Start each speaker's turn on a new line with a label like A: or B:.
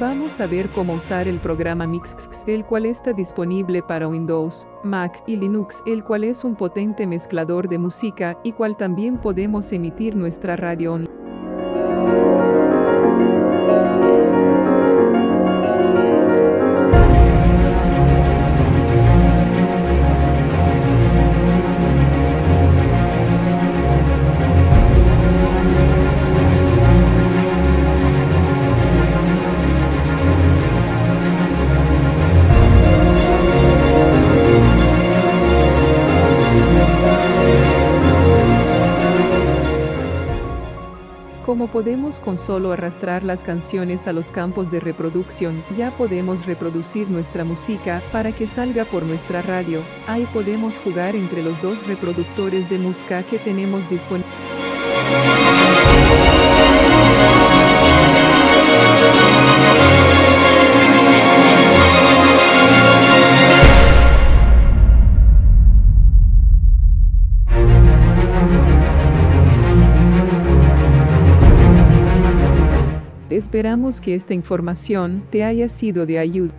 A: Vamos a ver cómo usar el programa Mixx, el cual está disponible para Windows, Mac y Linux, el cual es un potente mezclador de música y cual también podemos emitir nuestra radio online. Como podemos con solo arrastrar las canciones a los campos de reproducción, ya podemos reproducir nuestra música para que salga por nuestra radio. Ahí podemos jugar entre los dos reproductores de música que tenemos disponibles. Esperamos que esta información te haya sido de ayuda.